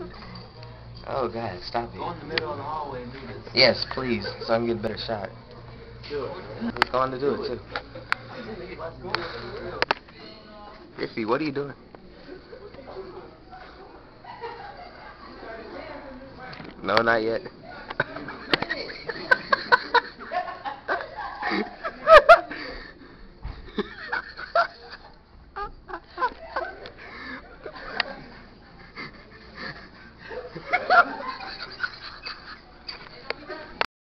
Oh god, stop Go in the middle of the hallway and do this. Yes, please, so I can get a better shot. Do it. He's going to do it too. Griffey, what are you doing? No, not yet.